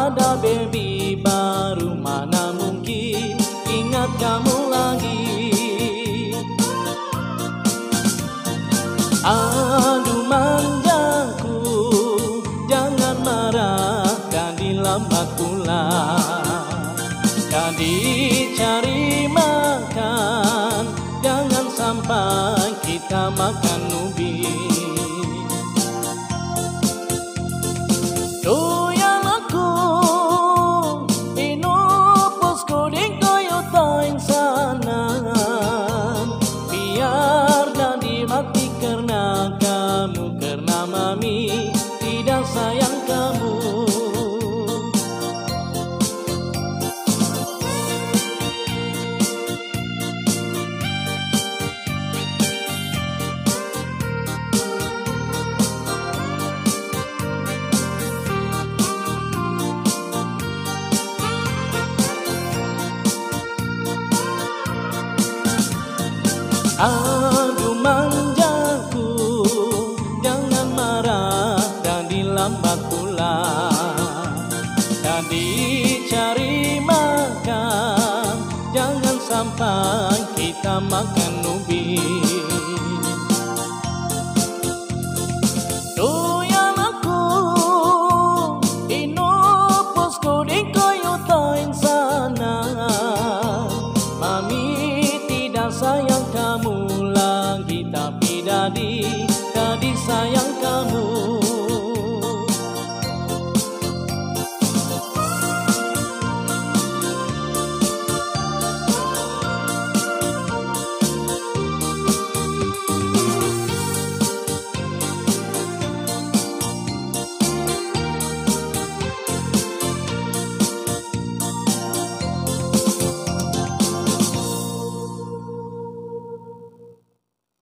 ada baby baru Mana mungkin ingat kamu lagi? Aduh manjaku Jangan marah dan lambat pula. Jadi cari makan Jangan sampai kita makan ubi. Doyan Aduh manjaku. Jangan marah dan dilambat pula. Jadi cari makan. Jangan sampai kita makan dadi Gadis sayang kamu.